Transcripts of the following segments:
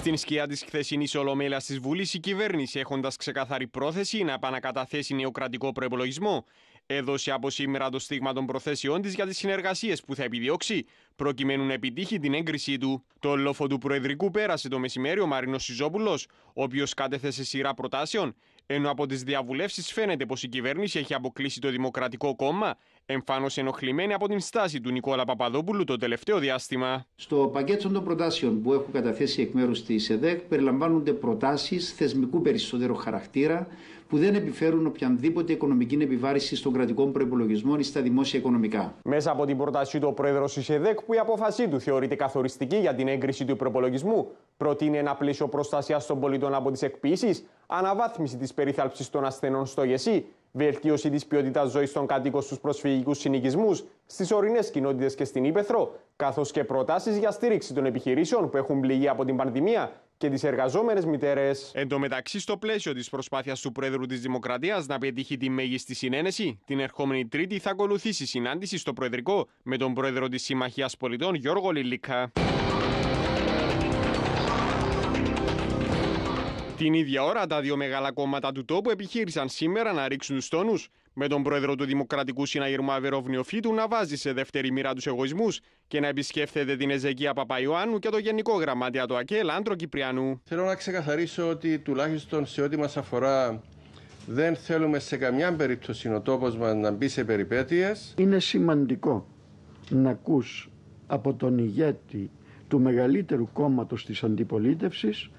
Στην σκιά της χθεσινής ολομέλειας της Βουλής, η κυβέρνηση, έχοντας ξεκαθαρή πρόθεση να επανακαταθέσει νεοκρατικό προπολογισμό, έδωσε από σήμερα το στίγμα των προθέσεών της για τις συνεργασίες που θα επιδιώξει, προκειμένου να επιτύχει την έγκρισή του. Το λόφο του Προεδρικού πέρασε το μεσημέρι ο Μαρίνος Σιζόπουλος, ο οποίος κάθεθε σειρά προτάσεων, ενώ από τις διαβουλεύσεις φαίνεται πως η κυβέρνηση έχει αποκλείσει το Δημοκρατικό Κόμμα, εμφάνω ενοχλημένη από την στάση του Νικόλα Παπαδόπουλου το τελευταίο διάστημα. Στο πακέτο των προτάσεων που έχω καταθέσει εκ μέρους της ΕΔΕΚ περιλαμβάνονται προτάσεις θεσμικού περισσότερου χαρακτήρα που δεν επιφέρουν οποιαδήποτε οικονομική επιβάρηση στον κρατικό προπολογισμό ή στα δημόσια οικονομικά. Μέσα από την πρότασή του, ο πρόεδρος της ΕΔΕΚ, που η απόφασή του θεωρείται καθοριστική για την έγκριση του προπολογισμού, προτείνει ένα πλαίσιο προστασίας των πολιτών από τις εκποιήσεις, αναβάθμιση της περίθαλψη των ασθενών στο ΓΕΣΥ, βελτίωση της ποιότητας ζωής των κατοίκων στους προσφυγικούς συνοικισμούς, στις ορεινές κοινότητες και στην Ήπεθρο, καθώς και προτάσεις για στήριξη των επιχειρήσεων που έχουν πληγεί από την πανδημία και τις εργαζόμενες μητέρες. Εν τω μεταξύ, στο πλαίσιο της προσπάθειας του Πρόεδρου της Δημοκρατίας να πετύχει τη μέγιστη συνένεση, την ερχόμενη Τρίτη θα ακολουθήσει συνάντηση στο Προεδρικό με τον Πρόεδρο της Συμμαχίας Πολιτών Γιώργο Λιλίκα. Την ίδια ώρα, τα δύο μεγάλα κόμματα του τόπου επιχείρησαν σήμερα να ρίξουν τους τόνους, με τον πρόεδρο του Δημοκρατικού Συναγερμού Αβερόβνιοφίτου να βάζει σε δεύτερη μοίρα τους εγωισμούς και να επισκέφθεται την Εζεκία Παπαϊωάννου και το Γενικό Γραμμάτια του ΑΚΕΛ Άντρο Κυπριανού. Θέλω να ξεκαθαρίσω ότι τουλάχιστον σε ό,τι μας αφορά δεν θέλουμε σε καμιά περίπτωση ο τόπος μας να μπει σε περιπέτειες. Είναι σημαντικό να ακούς από τον ηγέτη του μεγαλύτερου κόμματος της αντιπολίτευσης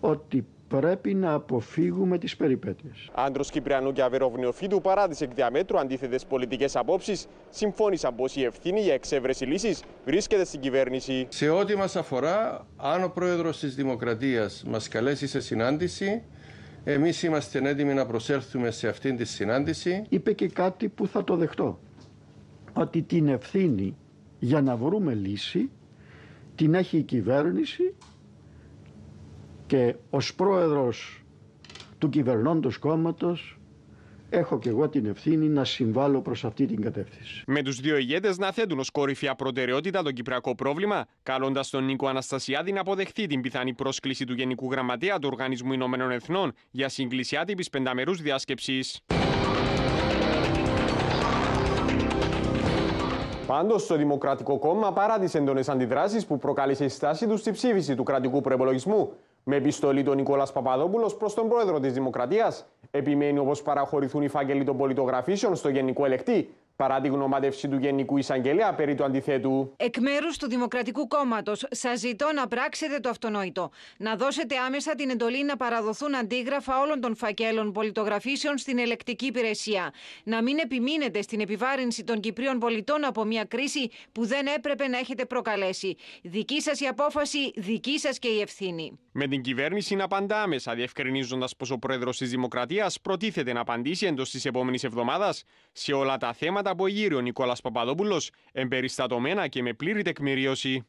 ότι πρέπει να αποφύγουμε τις περιπέτειες. Άντρος Κυπριανού και Αβεροβνιοφίτου, παρά τι εκ διαμέτρου αντίθετες πολιτικές απόψεις, συμφώνησαν πως η ευθύνη για εξέβρεση λύσης βρίσκεται στην κυβέρνηση. Σε ό,τι μας αφορά, αν ο πρόεδρος της Δημοκρατίας μας καλέσει σε συνάντηση, εμείς είμαστε έτοιμοι να προσέλθουμε σε αυτήν τη συνάντηση. Είπε και κάτι που θα το δεχτώ. Ότι την ευθύνη για να βρούμε λύση την έχει η κυβέρνηση και ως πρόεδρος του κυβερνώντος κόμματος έχω και εγώ την ευθύνη να συμβάλλω προς αυτή την κατεύθυνση. Με τους δύο ηγέτες να θέτουν ως κορυφαία προτεραιότητα το κυπριακό πρόβλημα, καλώντας τον Νίκο Αναστασιάδη να αποδεχθεί την πιθανή πρόσκληση του Γενικού Γραμματέα του Οργανισμού Ηνωμένων Εθνών για σύγκληση άτυπης πενταμερούς διάσκεψης. Πάντως, το Δημοκρατικό Κόμμα, παρά τι έντονε αντιδράσεις που προκάλεσε η στάση τους στη ψήφιση του κρατικού προπολογισμού, με επιστολή τον Νικόλας Παπαδόπουλος προς τον πρόεδρο της Δημοκρατίας, επιμένει όπως παραχωρηθούν οι φάκελοι των πολιτογραφήσεων στο Γενικό Ελεκτή, παρά τη γνωμάτευση του Γενικού Εισαγγελέα περί του αντιθέτου. Εκ μέρους του Δημοκρατικού Κόμματος, σας ζητώ να πράξετε το αυτονόητο. Να δώσετε άμεσα την εντολή να παραδοθούν αντίγραφα όλων των φακέλων πολιτογραφήσεων στην ελεκτική υπηρεσία. Να μην επιμείνετε στην επιβάρυνση των Κυπρίων πολιτών από μια κρίση που δεν έπρεπε να έχετε προκαλέσει. Δική σας η απόφαση, δική σας και η ευθύνη. Με την κυβέρνηση να απαντά άμεσα, διευκρινίζοντας πως ο πρόεδρος της Δημοκρατίας προτίθεται να απαντήσει εντός της επόμενης εβδομάδας σε όλα τα θέματα που γύρει ο Νικόλας Παπαδόπουλος, εμπεριστατωμένα και με πλήρη τεκμηρίωση.